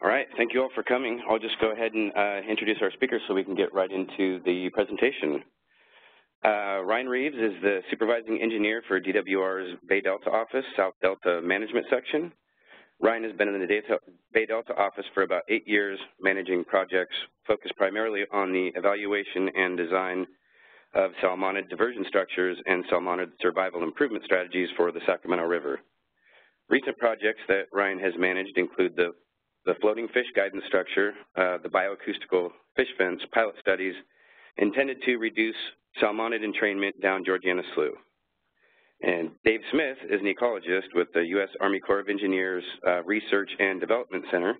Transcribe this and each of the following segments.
All right, thank you all for coming. I'll just go ahead and uh, introduce our speakers so we can get right into the presentation. Uh, Ryan Reeves is the supervising engineer for DWR's Bay Delta office, South Delta Management Section. Ryan has been in the Bay Delta office for about eight years, managing projects focused primarily on the evaluation and design of salmonid diversion structures and salmonid survival improvement strategies for the Sacramento River. Recent projects that Ryan has managed include the the floating fish guidance structure, uh, the bioacoustical fish fence pilot studies intended to reduce salmonid entrainment down Georgiana Slough. And Dave Smith is an ecologist with the U.S. Army Corps of Engineers uh, Research and Development Center.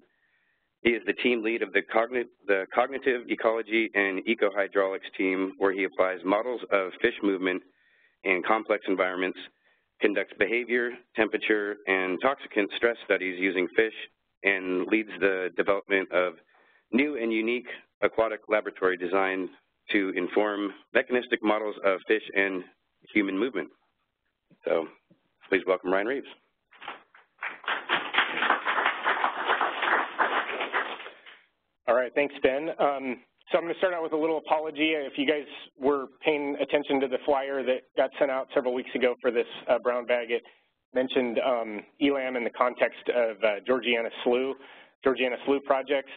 He is the team lead of the, cogn the Cognitive Ecology and Ecohydraulics team, where he applies models of fish movement in complex environments, conducts behavior, temperature, and toxicant stress studies using fish and leads the development of new and unique aquatic laboratory design to inform mechanistic models of fish and human movement. So please welcome Ryan Reeves. All right, thanks, Ben. Um, so I'm going to start out with a little apology. If you guys were paying attention to the flyer that got sent out several weeks ago for this uh, brown bag, it mentioned um, ELAM in the context of uh, Georgiana Slough, Georgiana Slough projects.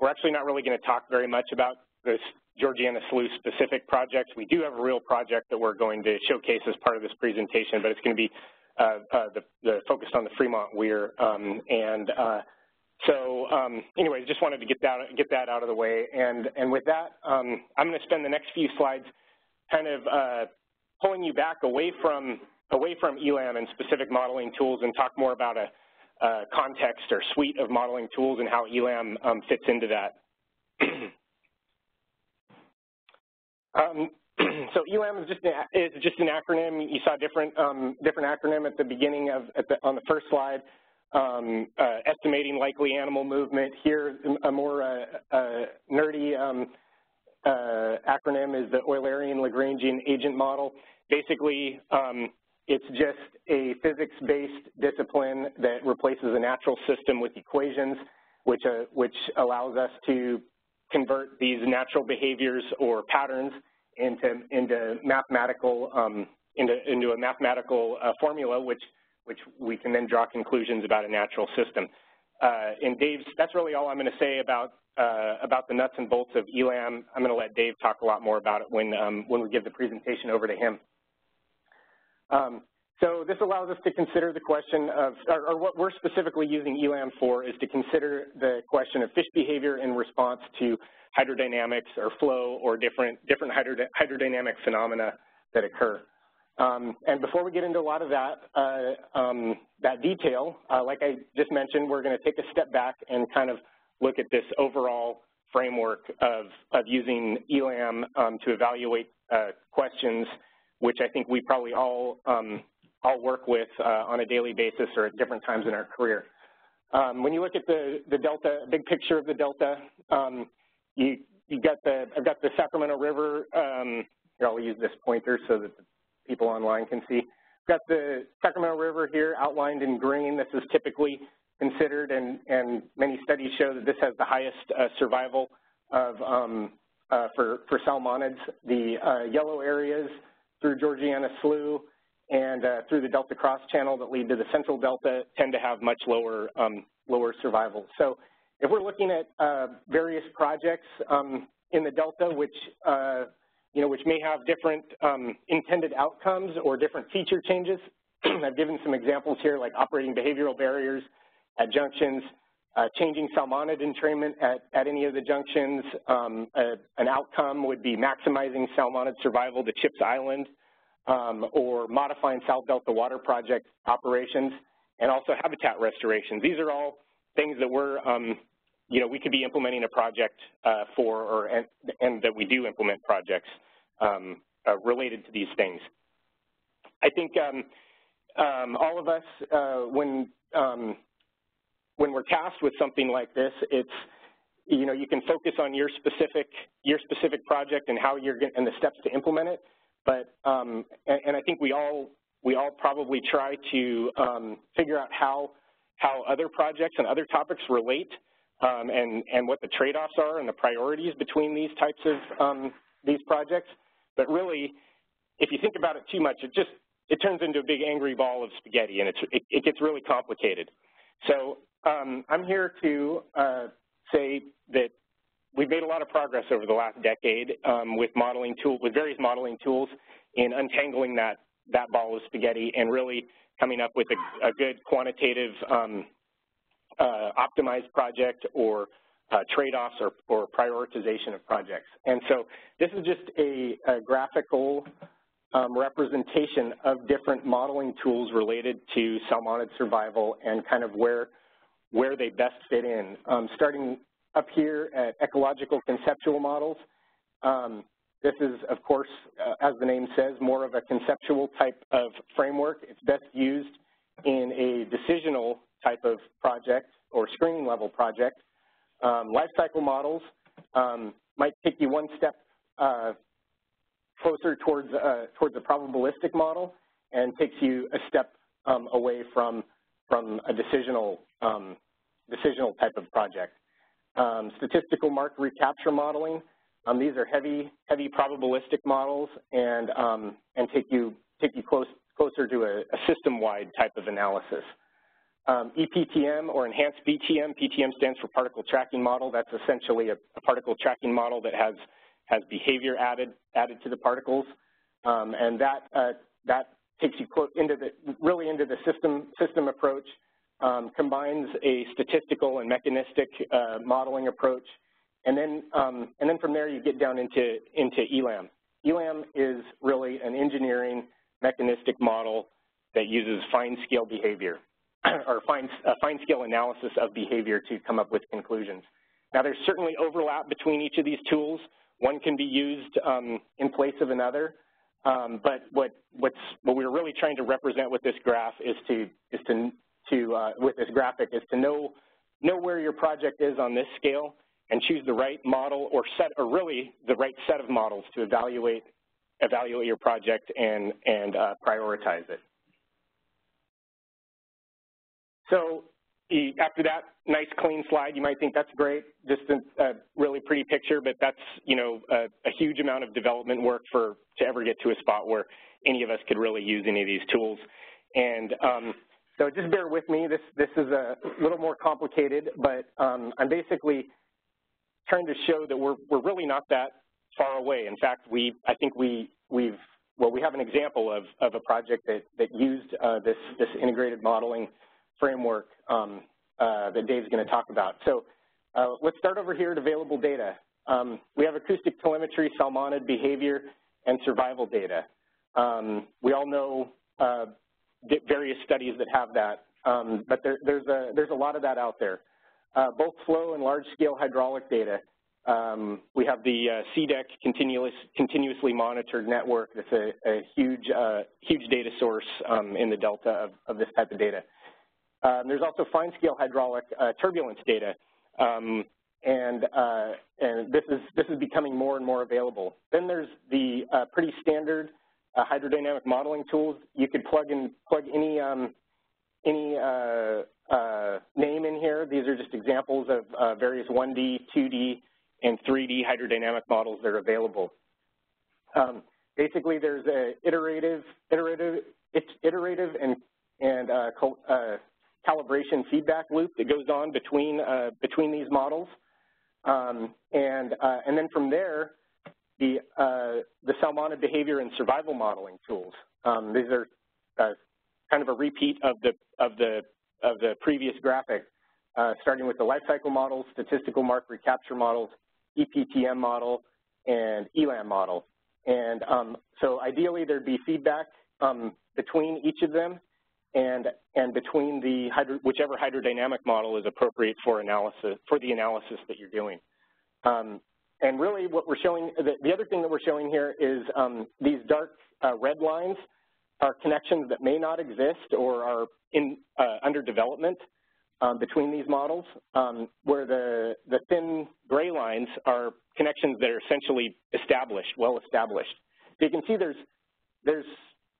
We're actually not really going to talk very much about this Georgiana Slough specific projects. We do have a real project that we're going to showcase as part of this presentation, but it's going to be uh, uh, the, the focused on the Fremont Weir. Um, and uh, so um, anyway, just wanted to get that, get that out of the way. And, and with that, um, I'm going to spend the next few slides kind of uh, pulling you back away from away from ELAM and specific modeling tools and talk more about a, a context or suite of modeling tools and how ELAM um, fits into that. um, so ELAM is just, an, is just an acronym. You saw different um, different acronym at the beginning of the, on the first slide. Um, uh, estimating likely animal movement. Here, a more uh, uh, nerdy um, uh, acronym is the Eulerian-Lagrangian agent model. Basically, um, it's just a physics-based discipline that replaces a natural system with equations, which, uh, which allows us to convert these natural behaviors or patterns into, into mathematical, um, into, into a mathematical uh, formula, which, which we can then draw conclusions about a natural system. Uh, and Dave's, that's really all I'm going to say about, uh, about the nuts and bolts of ELAM. I'm going to let Dave talk a lot more about it when, um, when we give the presentation over to him. Um, so this allows us to consider the question of, or, or, what we're specifically using ELAM for is to consider the question of fish behavior in response to hydrodynamics or flow or different, different hydrodynamic phenomena that occur. Um, and before we get into a lot of that, uh, um, that detail, uh, like I just mentioned, we're going to take a step back and kind of look at this overall framework of, of using ELAM um, to evaluate uh, questions which I think we probably all um, all work with uh, on a daily basis or at different times in our career. Um, when you look at the the delta, big picture of the delta, um, you you got the I've got the Sacramento River. Um, here, I'll use this pointer so that the people online can see. I've got the Sacramento River here outlined in green. This is typically considered, and and many studies show that this has the highest uh, survival of um, uh, for for salmonids. The uh, yellow areas through Georgiana Slough and uh, through the Delta Cross channel that lead to the Central Delta tend to have much lower, um, lower survival. So if we're looking at uh, various projects um, in the Delta which, uh, you know, which may have different um, intended outcomes or different feature changes, I've given some examples here like operating behavioral barriers at junctions, uh, changing salmonid entrainment at, at any of the junctions. Um, a, an outcome would be maximizing salmonid survival to Chipps Island um, or modifying South Delta Water Project operations and also habitat restoration. These are all things that we're, um, you know, we could be implementing a project uh, for or and, and, that we do implement projects um, uh, related to these things. I think um, um, all of us, uh, when um, when we're tasked with something like this, it's you know you can focus on your specific your specific project and how you're and the steps to implement it. But um, and, and, I think we all we all probably try to um, figure out how how other projects and other topics relate um, and, and what the trade-offs are and the priorities between these types of um, these projects. But really, if you think about it too much, it just it turns into a big angry ball of spaghetti, and it's, it, it gets really complicated. So um, I'm here to uh, say that we've made a lot of progress over the last decade um, with modeling tool, with various modeling tools in untangling that that ball of spaghetti and really coming up with a, a good quantitative um, uh, optimized project or uh, trade-offs or, or, prioritization of projects. And so this is just a, a graphical um, representation of different modeling tools related to salmonid survival and kind of where where they best fit in. Um, starting up here at ecological conceptual models, um, this is, of course, uh, as the name says, more of a conceptual type of framework. It's best used in a decisional type of project or screening level project. Um, life cycle models um, might take you one step uh, closer towards, uh, towards a probabilistic model and takes you a step um, away from, from a decisional, um, decisional type of project. Um, statistical mark recapture modeling um, these are heavy, heavy probabilistic models and, um, and take you, take you close, closer to a, a system-wide type of analysis. Um, ePTM or enhanced PTM, PTM stands for particle tracking model. That's essentially a, a particle tracking model that has, has behavior added, added to the particles. Um, and that, uh, that takes you into the, really into the system, system approach, um, combines a statistical and mechanistic uh, modeling approach and then, um, and then from there you get down into, into ELAM. ELAM is really an engineering mechanistic model that uses fine-scale behavior, or fine, uh, fine-scale analysis of behavior to come up with conclusions. Now there's certainly overlap between each of these tools. One can be used um, in place of another, um, but what, what's, what we're really trying to represent with this graph is to, is to, to uh, with this graphic is to know, know where your project is on this scale and choose the right model or set, or really the right set of models to evaluate, evaluate your project and, and uh, prioritize it. So after that nice clean slide, you might think that's great, just a, really pretty picture, but that's you know a, a, huge amount of development work for to ever get to a spot where any of us could really use any of these tools. And um, so just bear with me. This this is a little more complicated, but um, I'm basically trying to show that we're, we're really not that far away. In fact, we, I think we, we've, well, we have an example of, of a project that, that used uh, this, this integrated modeling framework um, uh, that Dave's going to talk about. So uh, let's start over here at available data. Um, we have acoustic telemetry, salmonid behavior, and survival data. Um, we all know uh, various studies that have that, um, but there, there's, a, there's a lot of that out there uh, both flow and large-scale hydraulic data. Um, we have the uh, CDEC continuous, continuously monitored network. That's a, a huge, uh, huge data source um, in the delta of, of, this type of data. Um, there's also fine-scale hydraulic uh, turbulence data, um, and, uh, and this is this is becoming more and more available. Then there's the uh, pretty standard uh, hydrodynamic modeling tools. You could plug in plug any um, any uh, uh, name in here. These are just examples of uh, various 1D, 2D, and 3D hydrodynamic models that are available. Um, basically, there's a iterative, iterative, iterative and, and uh, uh, calibration feedback loop that goes on between, between these models. Um, and, and then from there, the, the salmonid behavior and survival modeling tools. Um, these are kind of a repeat of the, of the, of the previous graphic, uh, starting with the life cycle models, statistical mark recapture models, ePTM model, and ELAM model. And um, so ideally there'd be feedback um, between each of them and, and between the hydro, whichever hydrodynamic model is appropriate for analysis, for the analysis that you're doing. Um, and really what we're showing, the, the, other thing that we're showing here is um, these dark uh, red lines are connections that may not exist or are in, uh, under development um, between these models, um, where the, the thin gray lines are connections that are essentially established, well established. So you can see there's, there's,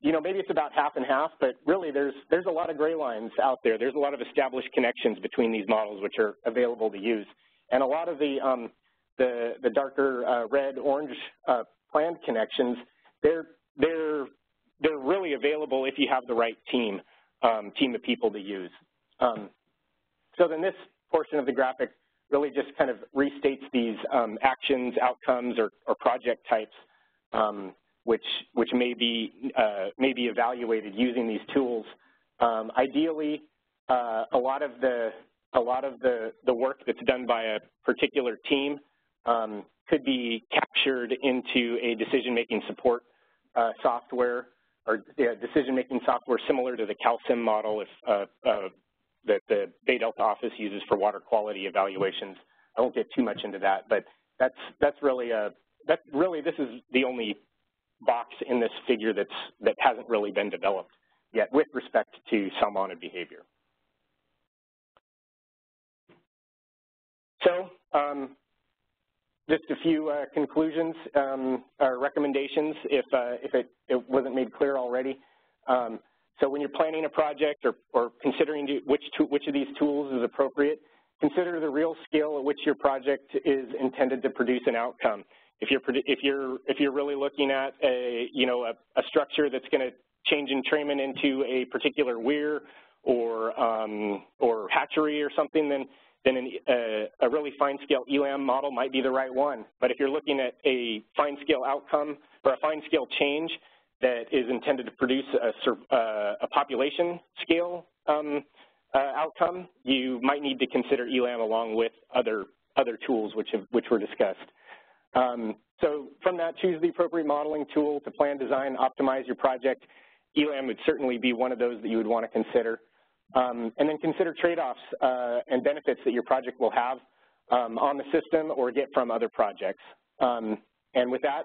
you know, maybe it's about half and half, but really there's, there's a lot of gray lines out there. There's a lot of established connections between these models which are available to use. And a lot of the, um, the, the darker uh, red, orange uh, planned connections, they're, they're, they're really available if you have the right team, um, team of people to use. Um, so then this portion of the graphic really just kind of restates these um, actions, outcomes, or, or project types um, which, which may, be, uh, may be evaluated using these tools. Um, ideally, uh, a lot of, the, a lot of the, the work that's done by a particular team um, could be captured into a decision-making support uh, software or decision-making software similar to the CalSIM model if, uh, uh, that the Bay Delta office uses for water quality evaluations. I won't get too much into that, but that's, that's really a, that really, this is the only box in this figure that's, that hasn't really been developed yet with respect to salmonid behavior. So um, just a few uh, conclusions um, or recommendations if, uh, if it, it, wasn't made clear already. Um, so when you're planning a project or, or considering which, which of these tools is appropriate, consider the real scale at which your project is intended to produce an outcome. If you're if you're if you're really looking at a you know a, a structure that's going to change entrainment into a particular weir or um, or hatchery or something, then then an, a, a really fine scale ELAM model might be the right one. But if you're looking at a fine scale outcome or a fine scale change that is intended to produce a, uh, a population scale um, uh, outcome, you might need to consider ELAM along with other other tools which have, which were discussed. Um, so from that, choose the appropriate modeling tool to plan, design, optimize your project. ELAM would certainly be one of those that you would want to consider. Um, and then consider trade-offs uh, and benefits that your project will have um, on the system or get from other projects. Um, and with that,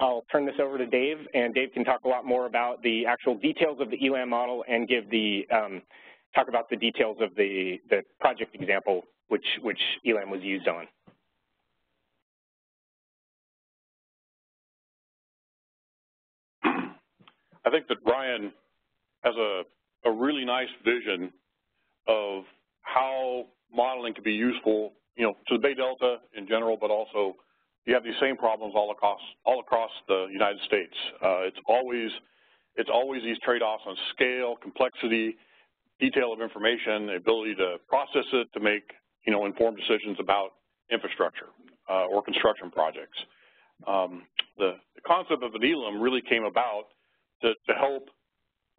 I'll turn this over to Dave, and Dave can talk a lot more about the actual details of the ELAM model and give the um, talk about the details of the, the project example which, which ELAM was used on. I think that Ryan has a, a really nice vision of how modeling can be useful, you know, to the Bay Delta in general, but also you have these same problems all across all across the United States. Uh, it's always it's always these trade-offs on scale, complexity, detail of information, the ability to process it to make you know informed decisions about infrastructure uh, or construction projects. Um, the, the, concept of an ELAM really came about to, to help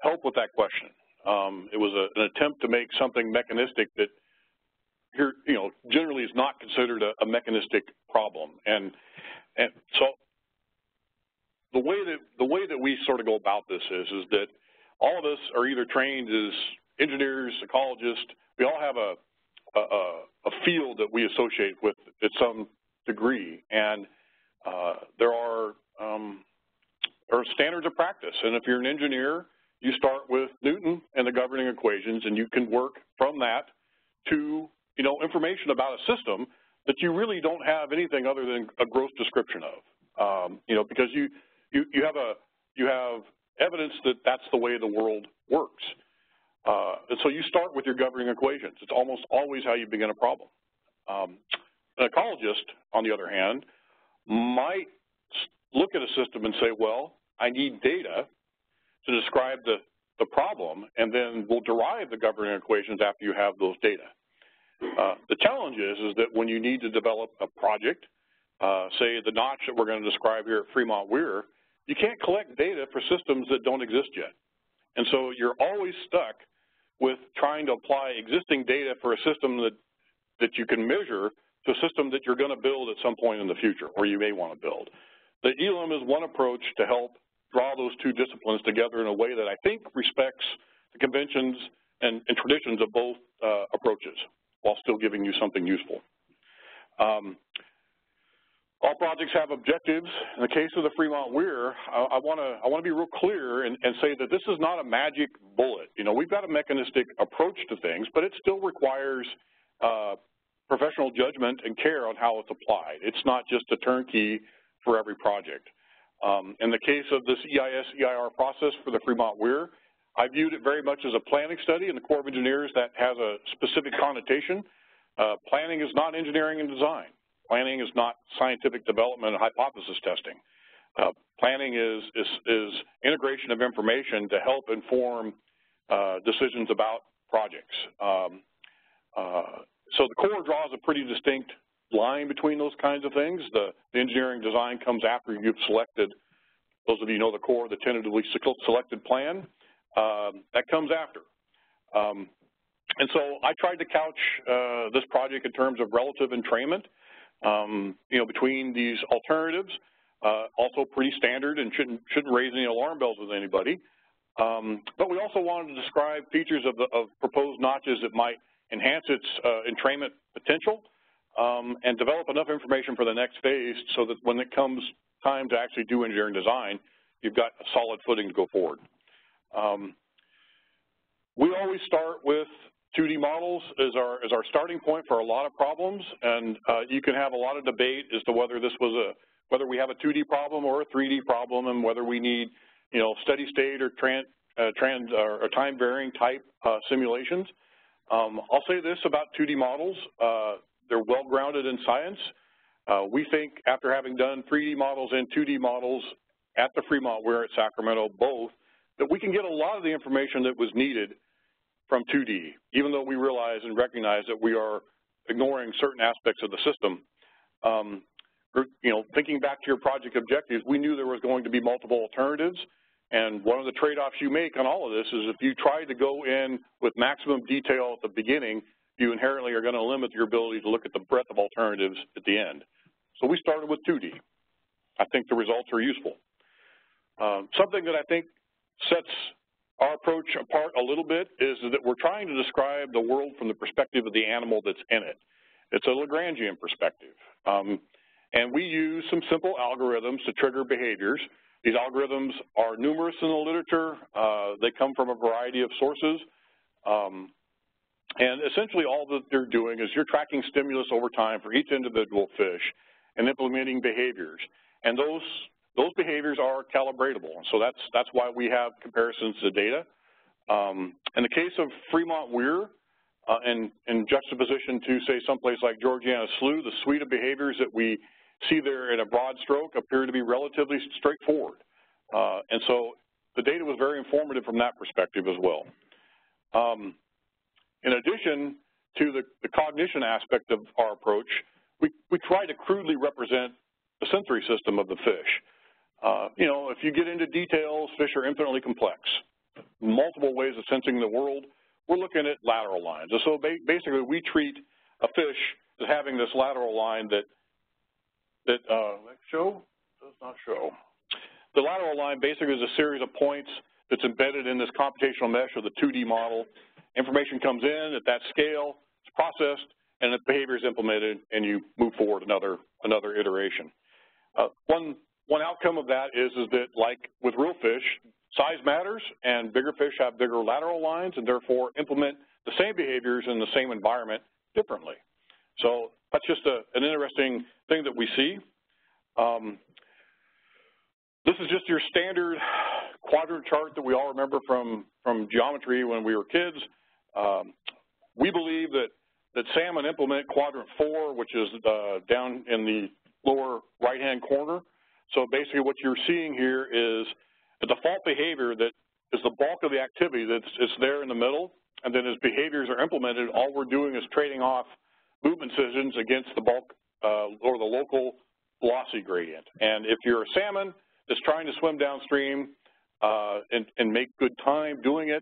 help with that question. Um, it was a, an attempt to make something mechanistic that here, you know, generally is not considered a, a mechanistic problem. And and so the way that the way that we sort of go about this is is that all of us are either trained as engineers, ecologists. We all have a a, a field that we associate with at some degree, and uh, there are um, or standards of practice. And if you're an engineer, you start with Newton and the governing equations, and you can work from that to, you know, information about a system that you really don't have anything other than a gross description of. Um, you know, because you, you, you have a, you have evidence that that's the way the world works. Uh, and so you start with your governing equations. It's almost always how you begin a problem. Um, an ecologist, on the other hand, might look at a system and say, well, I need data to describe the, the problem, and then we'll derive the governing equations after you have those data. Uh, the challenge is, is that when you need to develop a project, uh, say the notch that we're going to describe here at Fremont Weir, you can't collect data for systems that don't exist yet. And so you're always stuck with trying to apply existing data for a system that, that you can measure to a system that you're going to build at some point in the future, or you may want to build. The ELAM is one approach to help draw those two disciplines together in a way that I think respects the conventions and, and traditions of both uh, approaches while still giving you something useful. Um, all projects have objectives. In the case of the Fremont Weir, I want to I want to be real clear and, and, say that this is not a magic bullet. You know, we've got a mechanistic approach to things, but it still requires uh, professional judgment and care on how it's applied. It's not just a turnkey for every project. Um, in the case of this EIS-EIR process for the Fremont Weir, I viewed it very much as a planning study in the Corps of Engineers that has a specific connotation. Uh, planning is not engineering and design. Planning is not scientific development and hypothesis testing. Uh, planning is, is, is, integration of information to help inform uh, decisions about projects. Um, uh, so the Corps draws a pretty distinct line between those kinds of things. The, the, engineering design comes after you've selected, those of you know the Corps, the tentatively selected plan, um, that comes after. Um, and so I tried to couch uh, this project in terms of relative entrainment, um, you know, between these alternatives, uh, also pretty standard and shouldn't, shouldn't raise any alarm bells with anybody. Um, but we also wanted to describe features of, the, of proposed notches that might enhance its uh, entrainment potential um, and develop enough information for the next phase so that when it comes time to actually do engineering design, you've got a solid footing to go forward. Um, we always start with 2D models as our, as our starting point for a lot of problems, and uh, you can have a lot of debate as to whether this was a, whether we have a 2D problem or a 3D problem and whether we need, you know, steady state or trans, uh, trans or time varying type uh, simulations. Um, I'll say this about 2D models. They're well grounded in science. Uh, we think after having done 3D models and 2D models at the Fremont Weir at Sacramento both, that we can get a lot of the information that was needed from 2D, even though we realize and recognize that we are ignoring certain aspects of the system. Um, you know, thinking back to your project objectives, we knew there was going to be multiple alternatives, and one of the trade-offs you make on all of this is if you try to go in with maximum detail at the beginning, you inherently are going to limit your ability to look at the breadth of alternatives at the end. So we started with 2D. I think the results are useful. Um, something that I think sets our approach apart a little bit is that we're trying to describe the world from the perspective of the animal that's in it. It's a Lagrangian perspective. Um, and we use some simple algorithms to trigger behaviors. These algorithms are numerous in the literature. Uh, they come from a variety of sources. Um, and essentially all that they're doing is you're tracking stimulus over time for each individual fish and implementing behaviors. And those those behaviors are calibratable. So that's that's why we have comparisons to data. Um, in the case of Fremont Weir, uh, in, in juxtaposition to say someplace like Georgiana Slough, the suite of behaviors that we see there in a broad stroke appear to be relatively straightforward. Uh, and so the data was very informative from that perspective as well. Um, in addition to the, the, cognition aspect of our approach, we, we try to crudely represent the sensory system of the fish. Uh, you know, if you get into details, fish are infinitely complex. Multiple ways of sensing the world. We're looking at lateral lines. And so ba basically we treat a fish as having this lateral line that, that uh, show? Does not show. The lateral line basically is a series of points that's embedded in this computational mesh of the 2D model. Information comes in at that scale, it's processed, and the behavior is implemented, and you move forward another, another iteration. Uh, one one outcome of that is, is that like with real fish, size matters and bigger fish have bigger lateral lines and therefore implement the same behaviors in the same environment differently. So that's just a, an interesting thing that we see. Um, this is just your standard quadrant chart that we all remember from, from geometry when we were kids. Um, we believe that, that salmon implement quadrant four, which is uh, down in the lower right-hand corner. So basically what you're seeing here is a default behavior that is the bulk of the activity that's is there in the middle, and then as behaviors are implemented, all we're doing is trading off movement decisions against the bulk uh, or the local velocity gradient. And if you're a salmon that's trying to swim downstream uh, and, and, make good time doing it,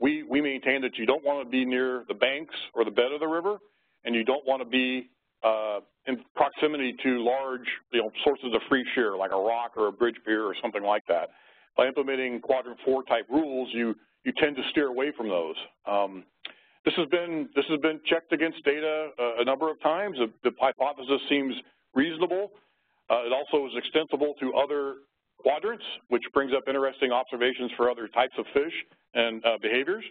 we, we maintain that you don't want to be near the banks or the bed of the river, and you don't want to be uh, in proximity to large you know, sources of free shear, like a rock or a bridge pier or something like that. By implementing quadrant four type rules, you, you tend to steer away from those. Um, this has been this has been checked against data uh, a number of times. The, the hypothesis seems reasonable. Uh, it also is extensible to other quadrants, which brings up interesting observations for other types of fish and uh, behaviors.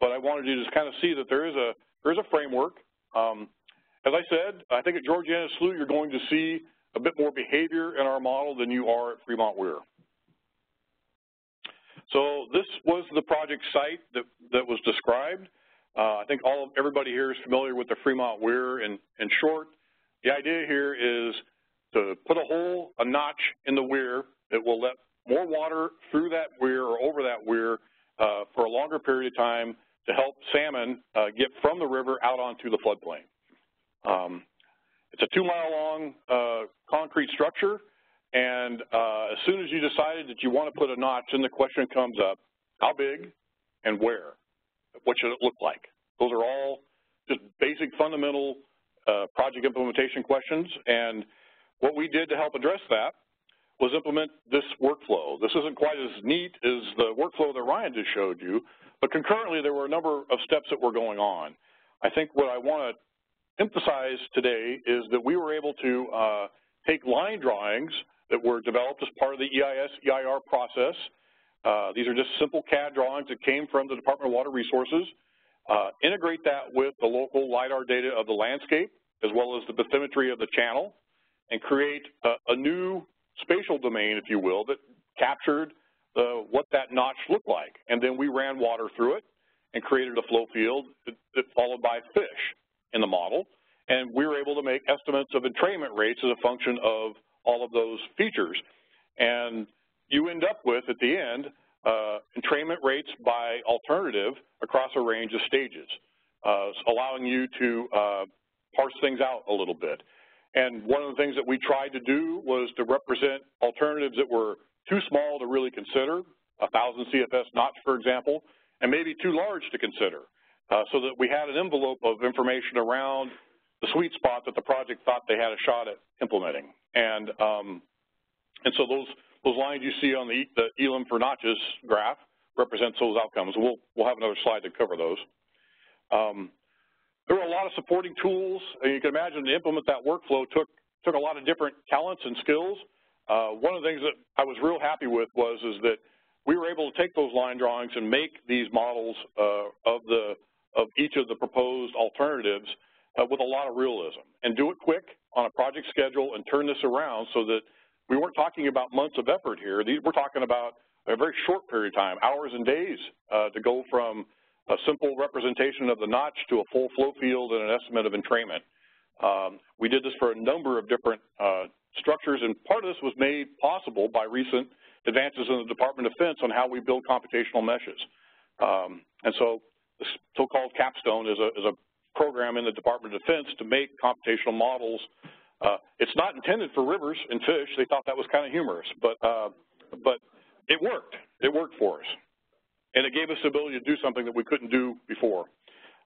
But I wanted you to just kind of see that there is a there is a framework. Um, as I said, I think at Georgiana Slough you're going to see a bit more behavior in our model than you are at Fremont Weir. So this was the project site that, that was described. Uh, I think all of, everybody here is familiar with the Fremont Weir. In, in short, the idea here is to put a hole, a notch in the weir that will let more water through that weir or over that weir uh, for a longer period of time to help salmon uh, get from the river out onto the floodplain. Um, it's a two-mile-long uh, concrete structure, and uh, as soon as you decided that you want to put a notch, then the question comes up, how big and where? What should it look like? Those are all just basic fundamental uh, project implementation questions, and what we did to help address that was implement this workflow. This isn't quite as neat as the workflow that Ryan just showed you, but concurrently there were a number of steps that were going on. I think what I want to emphasize today is that we were able to uh, take line drawings that were developed as part of the EIS EIR process. Uh, these are just simple CAD drawings that came from the Department of Water Resources. Uh, integrate that with the local LIDAR data of the landscape as well as the bathymetry of the channel and create a, a new spatial domain, if you will, that captured the, what that notch looked like. And then we ran water through it and created a flow field that, that followed by fish in the model. And we were able to make estimates of entrainment rates as a function of all of those features. And you end up with, at the end, uh, entrainment rates by alternative across a range of stages, uh, allowing you to uh, parse things out a little bit. And one of the things that we tried to do was to represent alternatives that were too small to really consider, a 1,000 CFS notch, for example, and maybe too large to consider, uh, so that we had an envelope of information around the sweet spot that the project thought they had a shot at implementing. And, um, and so those, those lines you see on the, the ELAM for notches graph represents those outcomes. We'll, we'll have another slide to cover those. Um, there were a lot of supporting tools, and you can imagine to implement that workflow took, took a lot of different talents and skills. Uh, one of the things that I was real happy with was is that we were able to take those line drawings and make these models uh, of the of each of the proposed alternatives uh, with a lot of realism and do it quick on a project schedule and turn this around so that we weren't talking about months of effort here. These, we're talking about a very short period of time, hours and days uh, to go from a simple representation of the notch to a full flow field and an estimate of entrainment. Um, we did this for a number of different uh, structures, and part of this was made possible by recent advances in the Department of Defense on how we build computational meshes. Um, and so the so-called capstone is a, is a program in the Department of Defense to make computational models. Uh, it's not intended for rivers and fish. They thought that was kind of humorous, but, uh, but it worked. It worked for us. And it gave us the ability to do something that we couldn't do before.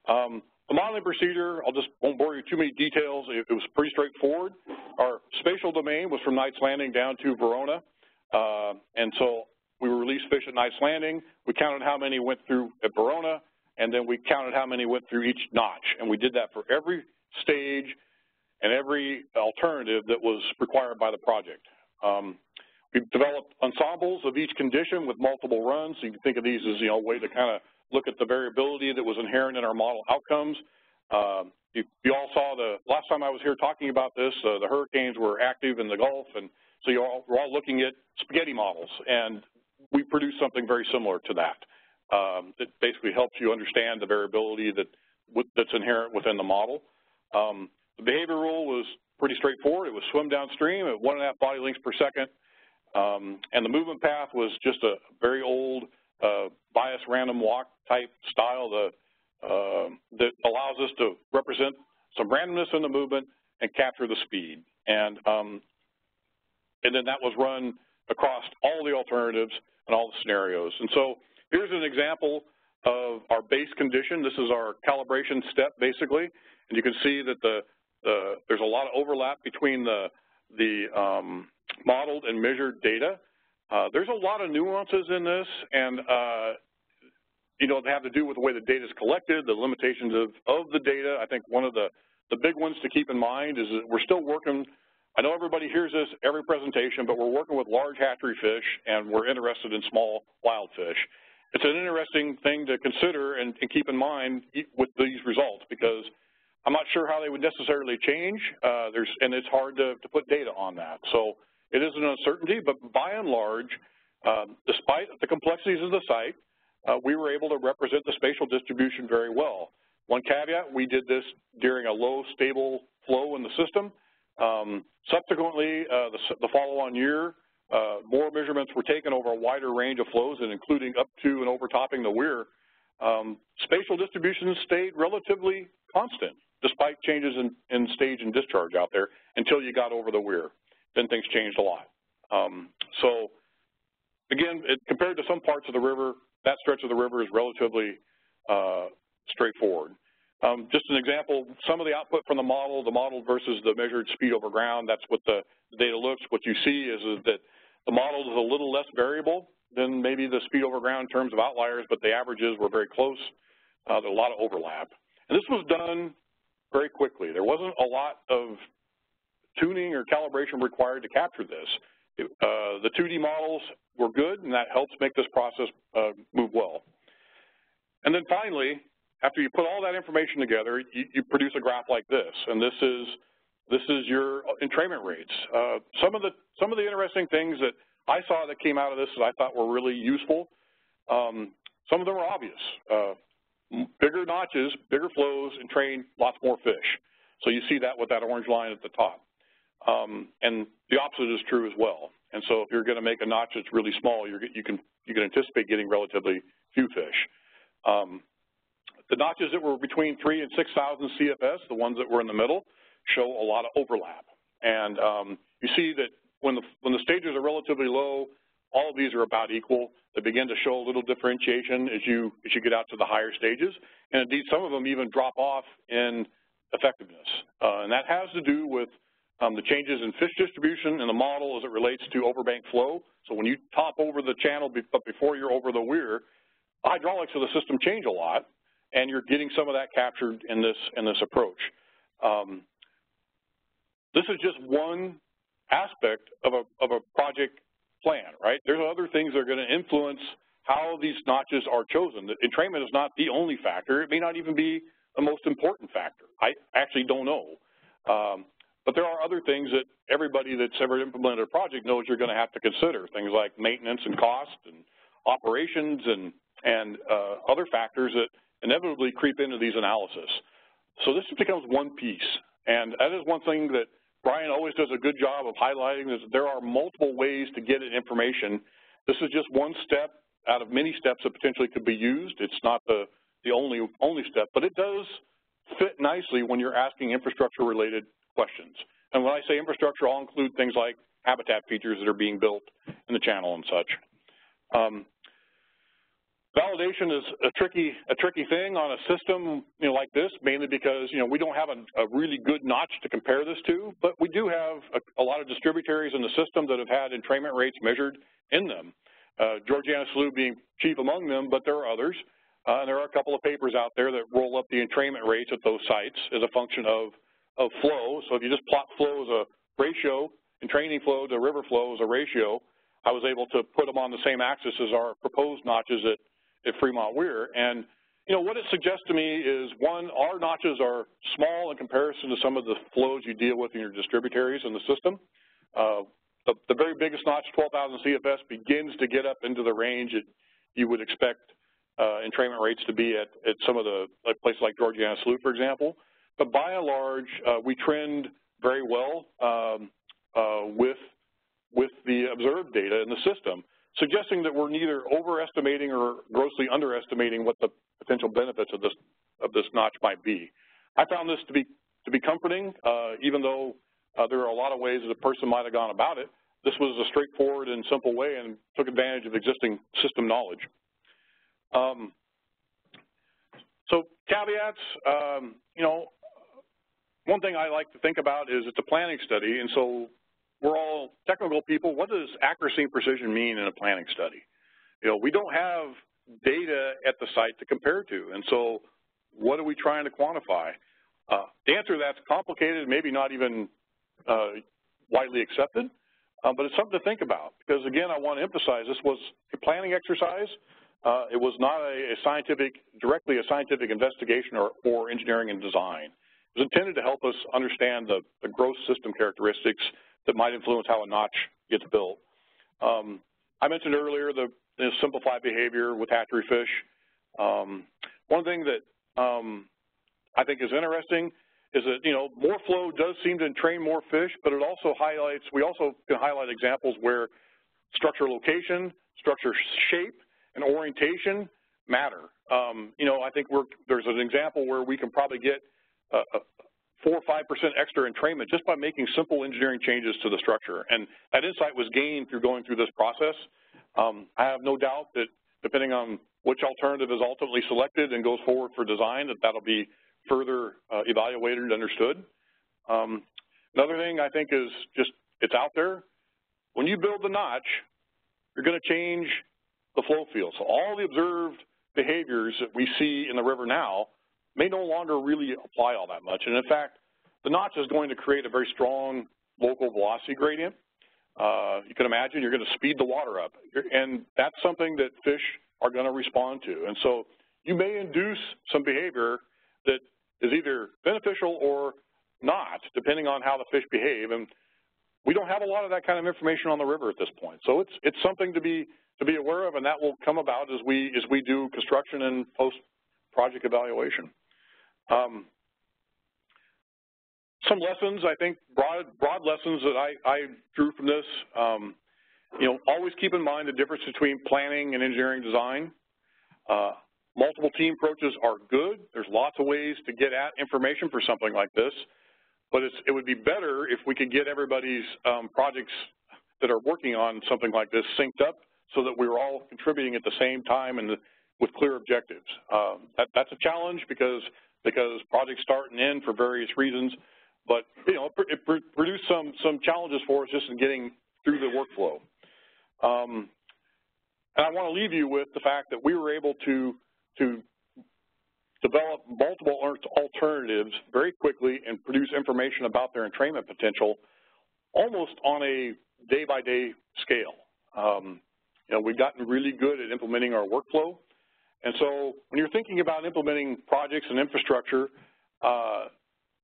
Um, the modeling procedure, I'll just won't bore you too many details. It, it, was pretty straightforward. Our spatial domain was from Knights Landing down to Verona. Uh, and so we released fish at Knights Landing. We counted how many went through at Verona, and then we counted how many went through each notch. And we did that for every stage and every alternative that was required by the project. Um, we've developed ensembles of each condition with multiple runs. So you can think of these as you know, a way to kind of look at the variability that was inherent in our model outcomes. Uh, you, you, all saw the last time I was here talking about this, uh, the hurricanes were active in the Gulf, and so you all, we're all looking at spaghetti models, and we produced something very similar to that. Um, it basically helps you understand the variability that that's inherent within the model. Um, the behavior rule was pretty straightforward. It was swim downstream at one and a half body lengths per second, um, and the movement path was just a very old uh, bias random walk type style the, uh, that allows us to represent some randomness in the movement and capture the speed. And, um, and then that was run across all the alternatives and all the scenarios. And so here's an example of our base condition. This is our calibration step, basically. And you can see that the, the there's a lot of overlap between the, the um, modeled and measured data. Uh, there's a lot of nuances in this, and uh, you know, they have to do with the way the data is collected, the limitations of, of the data. I think one of the, the big ones to keep in mind is that we're still working, I know everybody hears this every presentation, but we're working with large hatchery fish, and we're interested in small wild fish. It's an interesting thing to consider and, and keep in mind with these results because I'm not sure how they would necessarily change, uh, there's, and it's hard to, to put data on that. So it is an uncertainty, but by and large, um, despite the complexities of the site, uh, we were able to represent the spatial distribution very well. One caveat, we did this during a low stable flow in the system. Um, subsequently, uh, the, the follow-on year, uh, more measurements were taken over a wider range of flows and including up to and overtopping the weir. Um, spatial distributions stayed relatively constant despite changes in, in, stage and discharge out there until you got over the weir. Then things changed a lot. Um, so again, it, compared to some parts of the river, that stretch of the river is relatively uh, straightforward. Um, just an example, some of the output from the model, the model versus the measured speed over ground, that's what the data looks. What you see is, that the model is a little less variable than maybe the speed over ground in terms of outliers, but the averages were very close. Uh, there's a lot of overlap. And this was done very quickly. There wasn't a lot of tuning or calibration required to capture this. Uh, the 2D models were good, and that helps make this process uh, move well. And then finally, after you put all that information together, you, you, produce a graph like this, and this is this is your entrainment rates. Uh, some of the some of the interesting things that I saw that came out of this that I thought were really useful. Um, some of them are obvious. Uh, bigger notches, bigger flows, entrain lots more fish. So you see that with that orange line at the top. Um, and the opposite is true as well. And so if you're going to make a notch that's really small, you can you can anticipate getting relatively few fish. Um, the notches that were between three and 6,000 CFS, the ones that were in the middle, show a lot of overlap. And um, you see that when the, when the stages are relatively low, all of these are about equal. They begin to show a little differentiation as you, as you get out to the higher stages. And indeed, some of them even drop off in effectiveness. Uh, and that has to do with um, the changes in fish distribution in the model as it relates to overbank flow. So when you top over the channel, but before you're over the weir, the hydraulics of the system change a lot, and you're getting some of that captured in this in this approach. Um, this is just one aspect of a, of a project plan, right? There's other things that are going to influence how these notches are chosen. The entrainment is not the only factor. It may not even be the most important factor. I actually don't know. Um, but there are other things that everybody that's ever implemented a project knows you're going to have to consider, things like maintenance and cost and operations and, and uh, other factors that inevitably creep into these analysis. So this becomes one piece. And that is one thing that Ryan always does a good job of highlighting is there are multiple ways to get information. This is just one step out of many steps that potentially could be used. It's not the, the only, only step, but it does fit nicely when you're asking infrastructure-related questions. And when I say infrastructure, I'll include things like habitat features that are being built in the channel and such. Um, validation is a tricky, a tricky thing on a system you know, like this, mainly because you know, we don't have a, a really good notch to compare this to, but we do have a, a, lot of distributaries in the system that have had entrainment rates measured in them. Uh, Georgiana Slough being chief among them, but there are others. Uh, and there are a couple of papers out there that roll up the entrainment rates at those sites as a function of of flow. So if you just plot flow as a ratio, entraining flow to river flow as a ratio, I was able to put them on the same axis as our proposed notches at, at Fremont Weir. And, you know, what it suggests to me is, one, our notches are small in comparison to some of the flows you deal with in your distributaries in the system. Uh, the, the, very biggest notch, 12,000 CFS, begins to get up into the range that you would expect uh, entrainment rates to be at, at some of the like places like Georgiana Slough, for example. But by and large, uh, we trend very well um, uh, with, with the observed data in the system, suggesting that we're neither overestimating or grossly underestimating what the potential benefits of this, of this notch might be. I found this to be, to be comforting, uh, even though there are a lot of ways that a person might have gone about it. This was a straightforward and simple way and took advantage of existing system knowledge. Um, so caveats, um, you know, one thing I like to think about is it's a planning study, and so we're all technical people. What does accuracy and precision mean in a planning study? You know, we don't have data at the site to compare to, and so what are we trying to quantify? Uh, the answer to that's complicated, maybe not even uh, widely accepted, uh, but it's something to think about because, again, I want to emphasize this was a planning exercise. Uh, it was not a, a, scientific, directly a scientific investigation or, or engineering and design. Was intended to help us understand the, the gross system characteristics that might influence how a notch gets built. Um, I mentioned earlier the, the, simplified behavior with hatchery fish. Um, one thing that um, I think is interesting is that, you know, more flow does seem to train more fish, but it also highlights, we also can highlight examples where structure location, structure shape, and orientation matter. Um, you know, I think we're, there's an example where we can probably get a, 4 or 5% extra entrainment just by making simple engineering changes to the structure. And that insight was gained through going through this process. Um, I have no doubt that depending on which alternative is ultimately selected and goes forward for design, that that'll be further uh, evaluated and understood. Um, another thing I think is just it's out there. When you build the notch, you're going to change the flow field. So all the observed behaviors that we see in the river now may no longer really apply all that much. And in fact, the notch is going to create a very strong local velocity gradient. Uh, you can imagine you're going to speed the water up. And that's something that fish are going to respond to. And so you may induce some behavior that is either beneficial or not, depending on how the fish behave. And we don't have a lot of that kind of information on the river at this point. So it's it's something to be to be aware of, and that will come about as we as we do construction and post project evaluation. Um, some lessons, I think, broad broad lessons that I, I drew from this. Um, you know, always keep in mind the difference between planning and engineering design. Uh, multiple team approaches are good. There's lots of ways to get at information for something like this, but it would be better if we could get everybody's um, projects that are working on something like this synced up so that we're all contributing at the same time and with clear objectives. Um, that, that's a challenge because because projects start and end for various reasons, but you know it, produced some some challenges for us just in getting through the workflow. Um, and I want to leave you with the fact that we were able to to develop multiple alternatives very quickly and produce information about their entrainment potential almost on a day-by-day -day scale. Um, you know, we've gotten really good at implementing our workflow. And so when you're thinking about implementing projects and infrastructure, uh,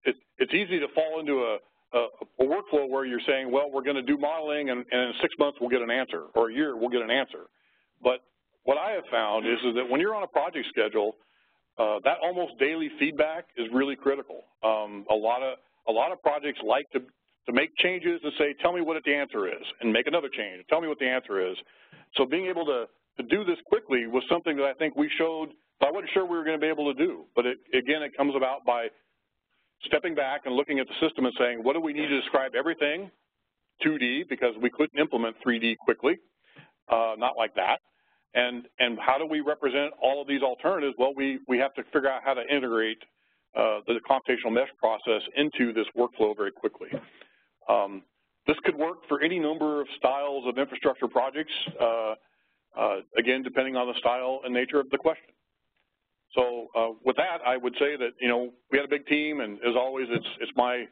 it, it's easy to fall into a, a, a, workflow where you're saying, well, we're going to do modeling and, and, in six months we'll get an answer, or a year we'll get an answer. But what I have found is, is that when you're on a project schedule, uh, that almost daily feedback is really critical. Um, a lot of a lot of projects like to to make changes and say, tell me what the answer is, and make another change. Tell me what the answer is. So being able to, to do this quickly was something that I think we showed, I wasn't sure we were going to be able to do. But it, again, it comes about by stepping back and looking at the system and saying, what do we need to describe everything 2D because we couldn't implement 3D quickly, uh, not like that. And, and how do we represent all of these alternatives? Well, we, we have to figure out how to integrate uh, the computational mesh process into this workflow very quickly. Um, this could work for any number of styles of infrastructure projects, uh, uh, again, depending on the style and nature of the question. So uh, with that, I would say that, you know, we had a big team, and as always, it's, it's my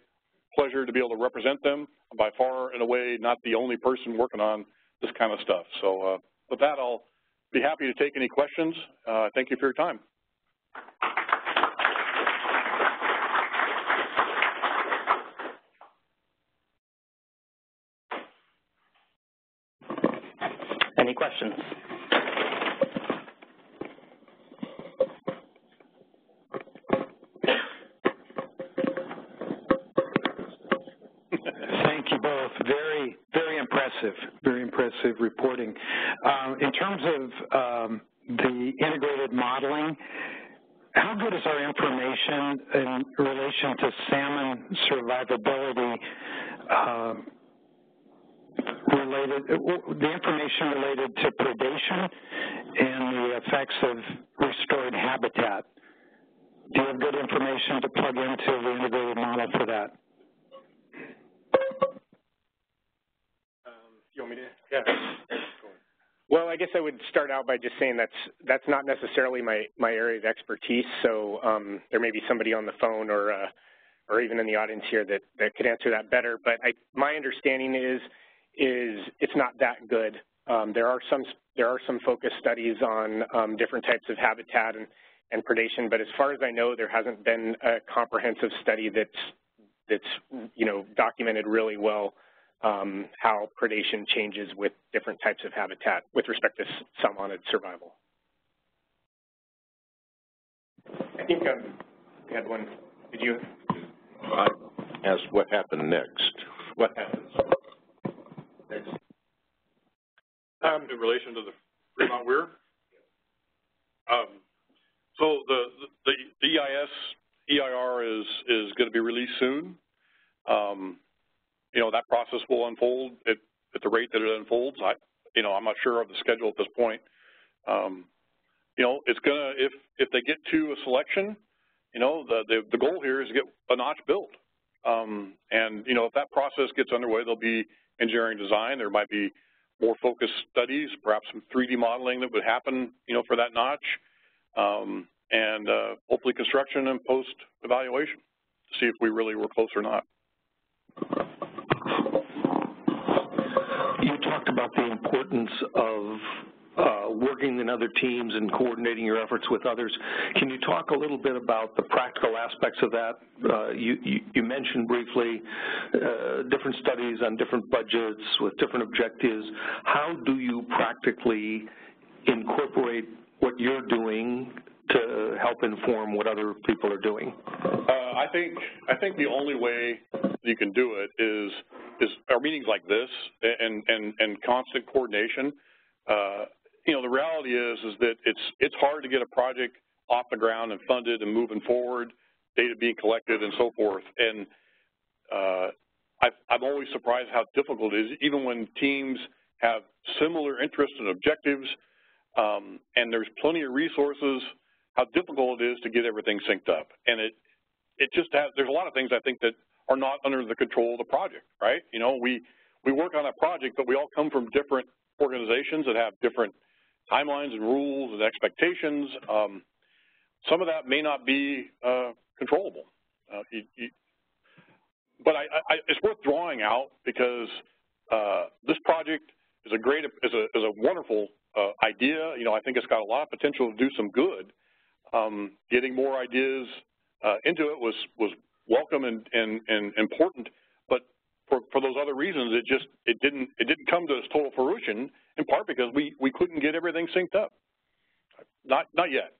pleasure to be able to represent them. By far and away, not the only person working on this kind of stuff. So uh, with that, I'll be happy to take any questions. Uh, thank you for your time. Questions? Thank you both. Very, very impressive, very impressive reporting. Um, in terms of um, the integrated modeling, how good is our information in relation to salmon survivability uh, related, the information related to predation and the effects of restored habitat. Do you have good information to plug into the integrated model for that? Um, you want me to? Yeah. Well, I guess I would start out by just saying that's that's not necessarily my my area of expertise. So um, there may be somebody on the phone or uh, or even in the audience here that that could answer that better. But I, my understanding is is it's not that good. Um, there are some there are some focus studies on um, different types of habitat, and and predation, but as far as I know, there hasn't been a comprehensive study that's, that's you know, documented really well um, how predation changes with different types of habitat with respect to salmonid survival. I think um, we had one. Did you? I asked what happened next. What happens next? Um, in relation to the Fremont Weir? Um, so the, the, the EIS, EIR is, is going to be released soon. Um, you know, that process will unfold at, at the rate that it unfolds. I, you know, I'm not sure of the schedule at this point. Um, you know, it's gonna if if they get to a selection, you know, the the, the goal here is to get a notch built. Um, and you know, if that process gets underway, there'll be engineering design. There might be more focused studies, perhaps some 3D modeling that would happen, you know, for that notch, um, and uh, hopefully construction and post evaluation to see if we really were close or not. You talked about the importance of uh, working in other teams and coordinating your efforts with others. Can you talk a little bit about the practical aspects of that? Uh, you, you, you, mentioned briefly uh, different studies on different budgets with different objectives. How do you practically incorporate what you're doing to help inform what other people are doing? Uh, I think I think the only way you can do it is is our meetings like this and and and constant coordination. Uh, you know, the reality is is that it's it's hard to get a project off the ground and funded and moving forward, data being collected and so forth. And uh, I've, I'm always surprised how difficult it is, even when teams have similar interests and objectives, um, and there's plenty of resources, how difficult it is to get everything synced up. And it it just has, there's a lot of things I think that are not under the control of the project, right? You know, we, we work on a project, but we all come from different organizations that have different timelines and rules and expectations. Um, some of that may not be uh, controllable. Uh, you, you, but I, I, it's worth drawing out because uh, this project is a great, is a, is a wonderful uh, idea. You know, I think it's got a lot of potential to do some good. Um, getting more ideas uh, into it was was welcome and, and, and important, for, for those other reasons, it just it didn't it didn't come to its total fruition in part because we, we couldn't get everything synced up. Not, not yet.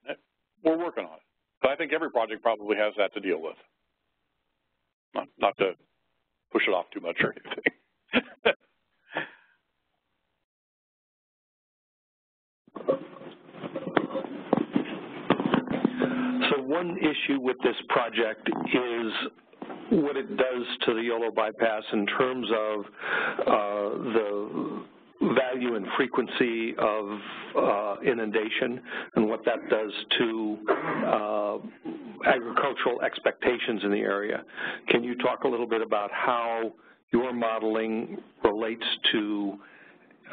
We're working on it. But I think every project probably has that to deal with. Not, not to push it off too much or anything. so one issue with this project is what it does to the Yolo bypass in terms of uh, the value and frequency of uh, inundation and what that does to uh, agricultural expectations in the area. Can you talk a little bit about how your modeling relates to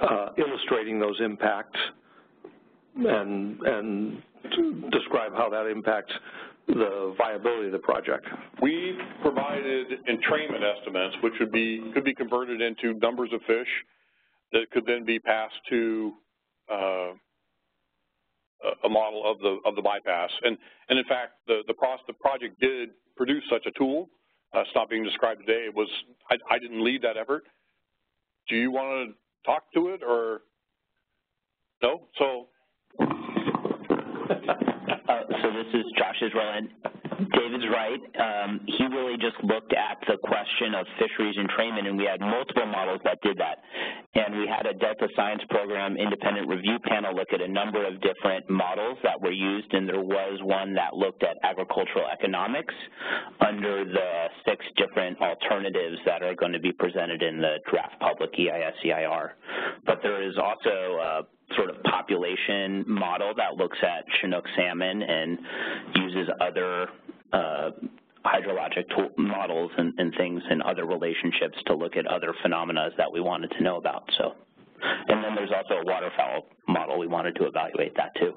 uh, illustrating those impacts and, and describe how that impacts the viability of the project? We provided entrainment estimates, which would be could be converted into numbers of fish that could then be passed to uh, a model of the of the bypass. And and in fact, the the, the project did produce such a tool. Uh, it's not being described today. It was I, I didn't lead that effort. Do you want to talk to it or no? So. uh, this is Josh Israel, and David's right. Um, he really just looked at the question of fisheries entrainment, and we had multiple models that did that. And we had a Delta Science Program independent review panel look at a number of different models that were used, and there was one that looked at agricultural economics under the six different alternatives that are going to be presented in the draft public EIS-EIR. But there is also a sort of population model that looks at Chinook salmon and uses other uh, hydrologic models and, and, things and other relationships to look at other phenomena that we wanted to know about. So, and then there's also a waterfowl model. We wanted to evaluate that too.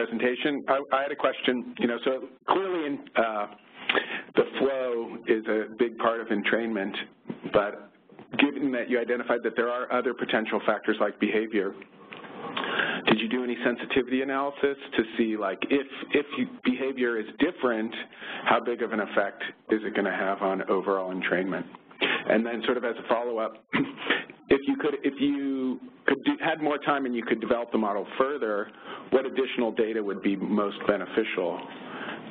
thanks presentation. I, I, had a question. You know, so clearly in, uh, the flow is a big part of entrainment, but given that you identified that there are other potential factors like behavior, did you do any sensitivity analysis to see like if if behavior is different, how big of an effect is it going to have on overall entrainment? And then sort of as a follow-up, if you could if you could do, had more time and you could develop the model further, what additional data would be most beneficial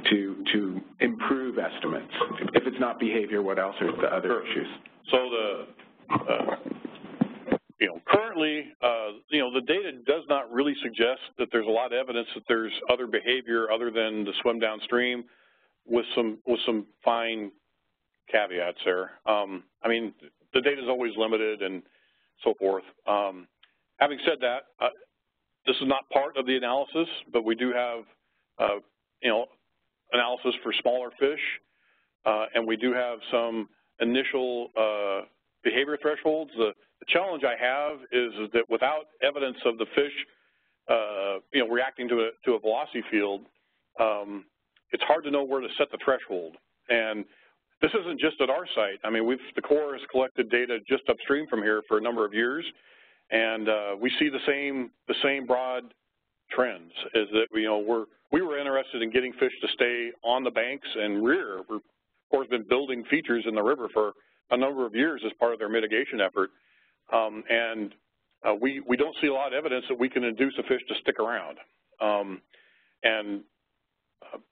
to to improve estimates? If it's not behavior, what else are the other sure. issues? So the uh, you know, currently, uh, you know, the data does not really suggest that there's a lot of evidence that there's other behavior other than the swim downstream with some with some fine caveats there. Um, I mean, the data is always limited and so forth. Um, having said that, uh, this is not part of the analysis, but we do have, uh, you know, analysis for smaller fish, uh, and we do have some initial uh, behavior thresholds. The, the, challenge I have is, that without evidence of the fish, uh, you know, reacting to a, to a velocity field, um, it's hard to know where to set the threshold. And this isn't just at our site. I mean, we've, the Corps has collected data just upstream from here for a number of years, and uh, we see the same the same broad trends. Is that you know we're we were interested in getting fish to stay on the banks and rear. We're, of course, been building features in the river for a number of years as part of their mitigation effort, um, and uh, we we don't see a lot of evidence that we can induce a fish to stick around. Um, and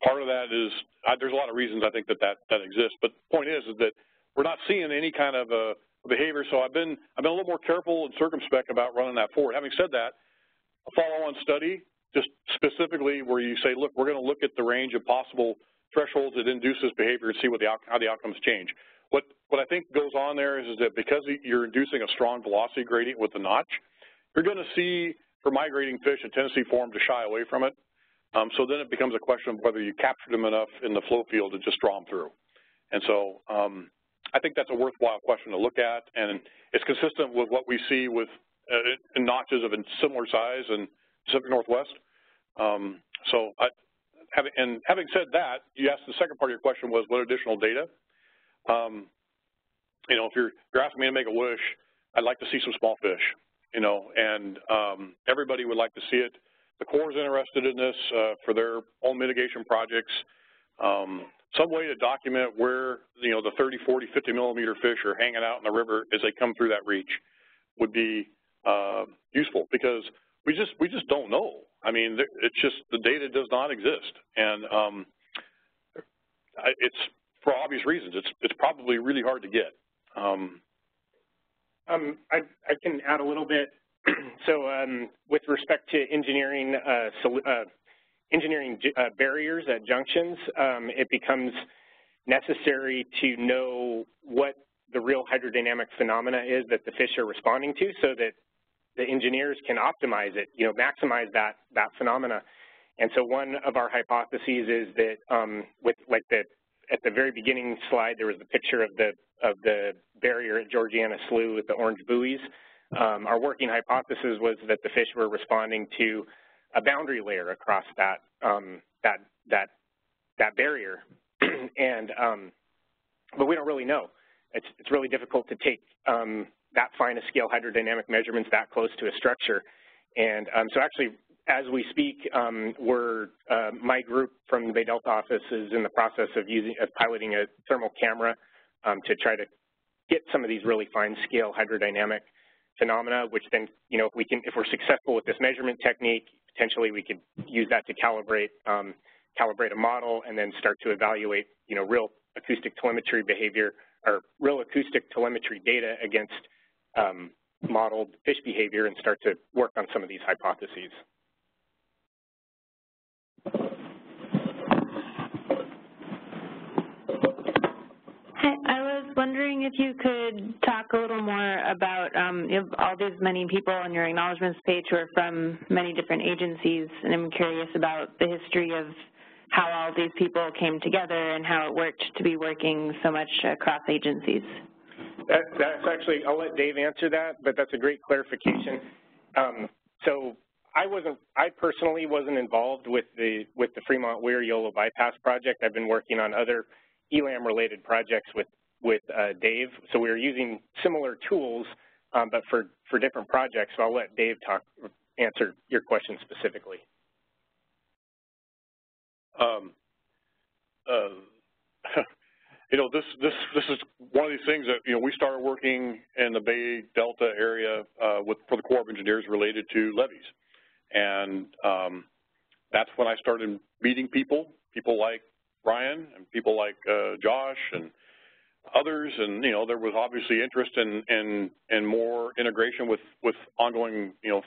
part of that is uh, there's a lot of reasons I think that that, that exists, but the point is is that we're not seeing any kind of a behavior. So I've been I've been a little more careful and circumspect about running that forward. Having said that, a follow-on study, just specifically where you say, look, we're going to look at the range of possible thresholds that induces behavior and see what the how the outcomes change. What what I think goes on there is, is that because you're inducing a strong velocity gradient with the notch, you're going to see for migrating fish a tendency for them to shy away from it. Um, so then it becomes a question of whether you captured them enough in the flow field to just draw them through. And so um, I think that's a worthwhile question to look at, and it's consistent with what we see with uh, notches of similar size in Pacific Northwest. Um, so, I, having, and having said that, you asked the second part of your question was what additional data? Um, you know, if you're, you're asking me to make a wish, I'd like to see some small fish, you know, and um, everybody would like to see it. The Corps is interested in this uh, for their own mitigation projects. Um, some way to document where, you know, the 30, 40, 50 millimeter fish are hanging out in the river as they come through that reach would be uh, useful because we just we just don't know. I mean, it's just the data does not exist, and um, it's for obvious reasons. It's it's probably really hard to get. Um, um, I, I can add a little bit. so um, with respect to engineering uh, uh, engineering uh, barriers at junctions, um, it becomes necessary to know what the real hydrodynamic phenomena is that the fish are responding to so that the engineers can optimize it, you know, maximize that, that phenomena. And so one of our hypotheses is that um, with like the, at the very beginning slide, there was the picture of the, of the barrier at Georgiana Slough with the orange buoys. Um, our working hypothesis was that the fish were responding to a boundary layer across that um, that that that barrier, and um, but we don't really know. It's it's really difficult to take um, that fine a scale hydrodynamic measurements that close to a structure, and um, so actually. As we speak, um, we're uh, my group from the Bay Delta office is in the process of using of piloting a thermal camera to try to get some of these really fine scale hydrodynamic phenomena, which then, you know, if we can, if we're successful with this measurement technique, potentially we could use that to calibrate um, calibrate a model and then start to evaluate, you know, real acoustic telemetry behavior or real acoustic telemetry data against um, modeled fish behavior and start to work on some of these hypotheses. Wondering if you could talk a little more about um, all these many people on your acknowledgments page who are from many different agencies, and I'm curious about the history of how all these people came together and how it worked to be working so much across agencies. That, that's actually, I'll let Dave answer that, but that's a great clarification. Um, so I wasn't, I personally wasn't involved with the with the Fremont Weir Yolo bypass project. I've been working on other ELAM related projects with with uh, Dave. So we were using similar tools, um, but for for different projects. So I'll let Dave talk answer your question specifically. Um, uh, you know, this this this is one of these things that you know we started working in the Bay Delta area uh, with for the Corps of Engineers related to levees, and um, that's when I started meeting people, people like Ryan and people like uh, Josh and others, and you know there was obviously interest in in in more integration with with ongoing you know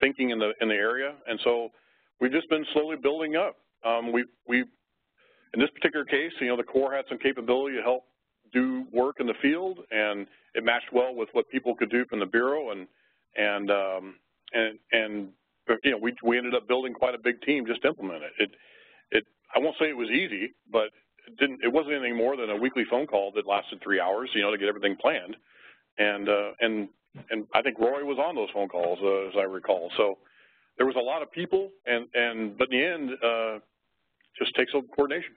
thinking in the in the area, and so we've just been slowly building up. Um, we we in this particular case, you know, the Corps had some capability to help do work in the field, and it matched well with what people could do from the bureau, and and um, and and you know, we we ended up building quite a big team just to implement it. It it I won't say it was easy, but didn't it wasn't anything more than a weekly phone call that lasted three hours, you know, to get everything planned, and uh, and and I think Roy was on those phone calls uh, as I recall. So there was a lot of people, and and but in the end, uh, just takes some coordination.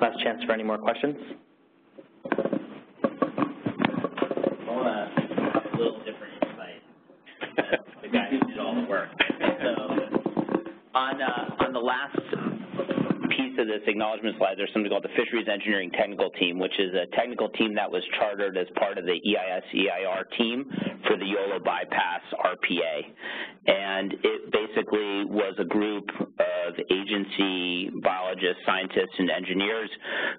Last chance for any more questions? Well, uh, a little different insight. the guy who did all the work. So, on uh, on the last piece of this acknowledgement slide, there's something called the Fisheries Engineering Technical Team, which is a technical team that was chartered as part of the EIS-EIR team for the YOLO Bypass RPA. And it basically was a group of agency biologists, scientists, and engineers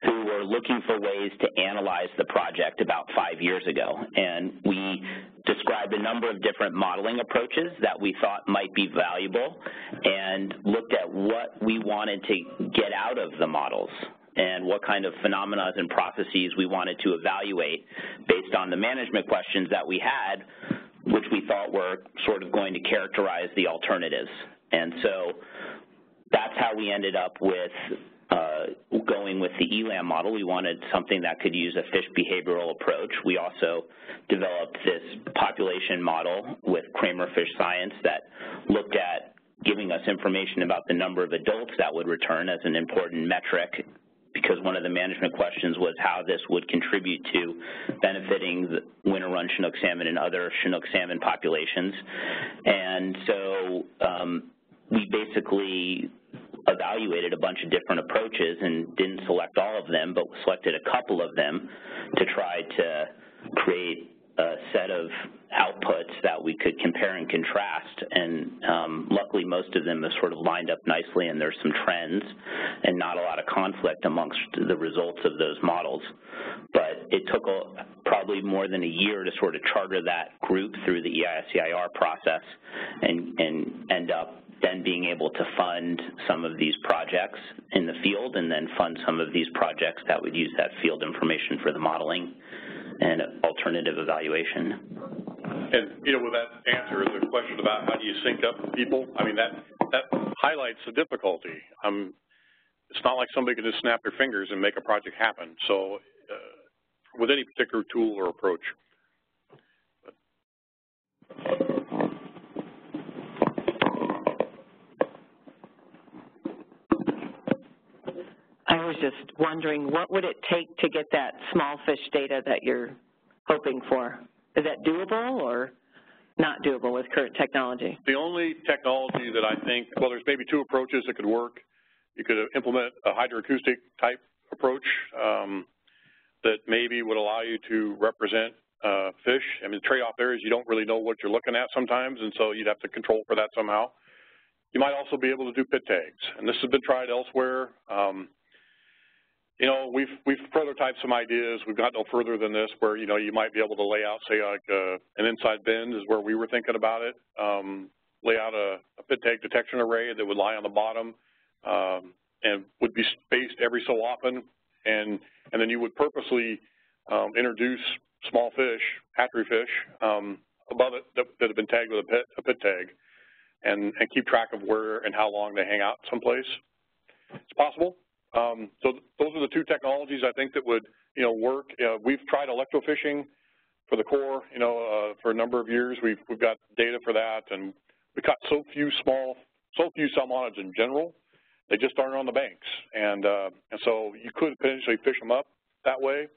who were looking for ways to analyze the project about five years ago. And we described a number of different modeling approaches that we thought might be valuable and looked at what we wanted to get out of the models and what kind of phenomena and processes we wanted to evaluate based on the management questions that we had, which we thought were sort of going to characterize the alternatives. And so that's how we ended up with uh, going with the ELAM model. We wanted something that could use a fish behavioral approach. We also developed this population model with Cramer Fish Science that looked at giving us information about the number of adults that would return as an important metric because one of the management questions was how this would contribute to benefiting the winter run Chinook salmon and other Chinook salmon populations. And so um, we basically evaluated a bunch of different approaches and didn't select all of them, but selected a couple of them to try to create a set of outputs that we could compare and contrast. And um, luckily, most of them have sort of lined up nicely, and there's some trends and not a lot of conflict amongst the results of those models. But it took a, probably more than a year to sort of charter that group through the EIS-EIR process and, and end up then being able to fund some of these projects in the field and then fund some of these projects that would use that field information for the modeling and alternative evaluation. And, you know, with that answer, the question about how do you sync up people, I mean, that, that highlights the difficulty. Um, it's not like somebody can just snap their fingers and make a project happen. So uh, with any particular tool or approach. I was just wondering, what would it take to get that small fish data that you're hoping for? Is that doable or not doable with current technology? The only technology that I think, well, there's maybe two approaches that could work. You could implement a hydroacoustic type approach um, that maybe would allow you to represent uh, fish. I mean, the trade-off there is you don't really know what you're looking at sometimes, and so you'd have to control for that somehow. You might also be able to do pit tags, and this has been tried elsewhere. Um, you know, we've we've prototyped some ideas. We've got no further than this, where you know you might be able to lay out, say, like uh, an inside bend is where we were thinking about it. Um, lay out a, a pit tag detection array that would lie on the bottom um, and would be spaced every so often, and and then you would purposely um, introduce small fish, hatchery fish, um, above it that, that have been tagged with a pit, a pit tag, and and keep track of where and how long they hang out someplace. It's possible. Um, so th those are the two technologies I think that would, you know, work. Uh, we've tried electrofishing for the Corps, you know, uh, for a number of years. We've, we've got data for that, and we caught so few small, so few salmonids in general, they just aren't on the banks. And, uh, and so you could potentially fish them up that way.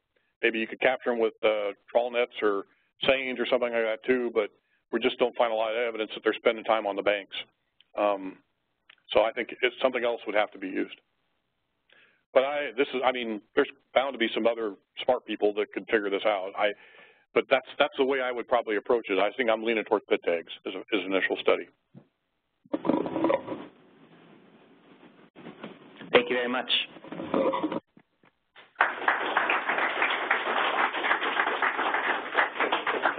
Maybe you could capture them with uh, trawl nets or seines or something like that too, but we just don't find a lot of evidence that they're spending time on the banks. Um, so I think it's something else would have to be used. But I, this is, I mean, there's bound to be some other smart people that could figure this out. I, but that's that's the way I would probably approach it. I think I'm leaning towards pit tags as, a, as an initial study. Thank you very much.